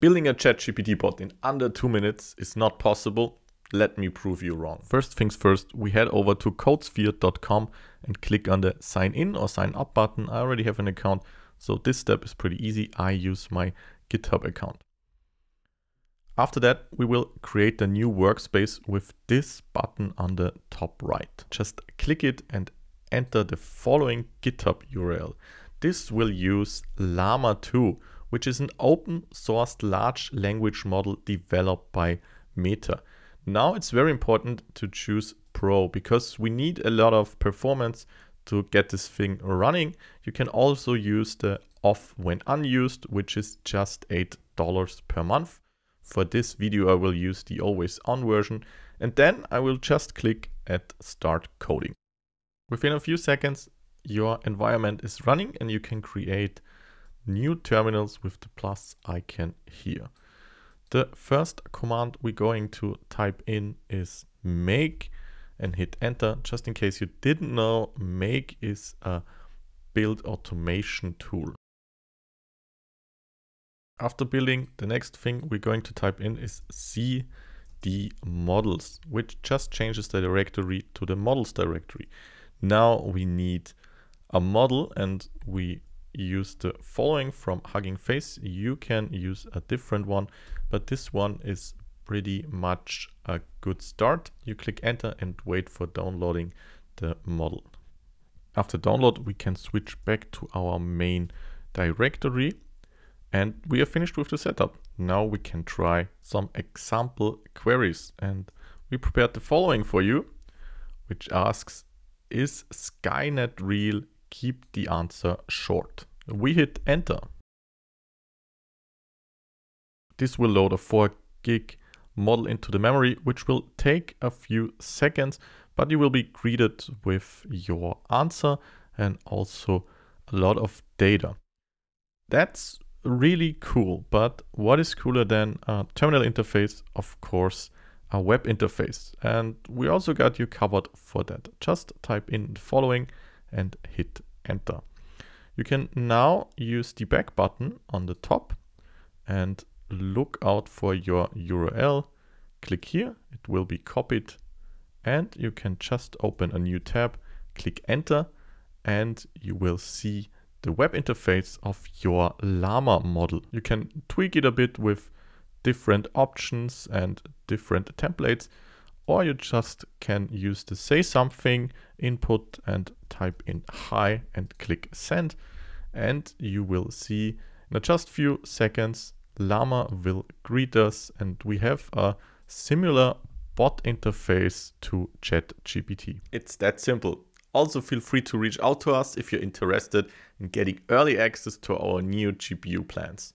Building a ChatGPT bot in under two minutes is not possible. Let me prove you wrong. First things first, we head over to codesphere.com and click on the sign in or sign up button. I already have an account, so this step is pretty easy. I use my GitHub account. After that, we will create a new workspace with this button on the top right. Just click it and enter the following GitHub URL. This will use Llama 2 which is an open sourced large language model developed by Meta. Now it's very important to choose Pro because we need a lot of performance to get this thing running. You can also use the off when unused, which is just $8 per month. For this video, I will use the always on version and then I will just click at start coding. Within a few seconds, your environment is running and you can create new terminals with the plus icon here. The first command we're going to type in is make and hit enter. Just in case you didn't know, make is a build automation tool. After building, the next thing we're going to type in is cd models, which just changes the directory to the models directory. Now we need a model and we use the following from Hugging Face. You can use a different one, but this one is pretty much a good start. You click enter and wait for downloading the model. After download, we can switch back to our main directory and we are finished with the setup. Now we can try some example queries and we prepared the following for you, which asks, is Skynet real keep the answer short. We hit enter. This will load a 4 gig model into the memory, which will take a few seconds, but you will be greeted with your answer and also a lot of data. That's really cool, but what is cooler than a terminal interface? Of course, a web interface. And we also got you covered for that. Just type in the following and hit enter. You can now use the back button on the top and look out for your URL. Click here, it will be copied and you can just open a new tab, click enter and you will see the web interface of your Llama model. You can tweak it a bit with different options and different templates or you just can use the say something input and type in hi and click send and you will see in just few seconds Llama will greet us and we have a similar bot interface to ChatGPT. It's that simple. Also feel free to reach out to us if you're interested in getting early access to our new GPU plans.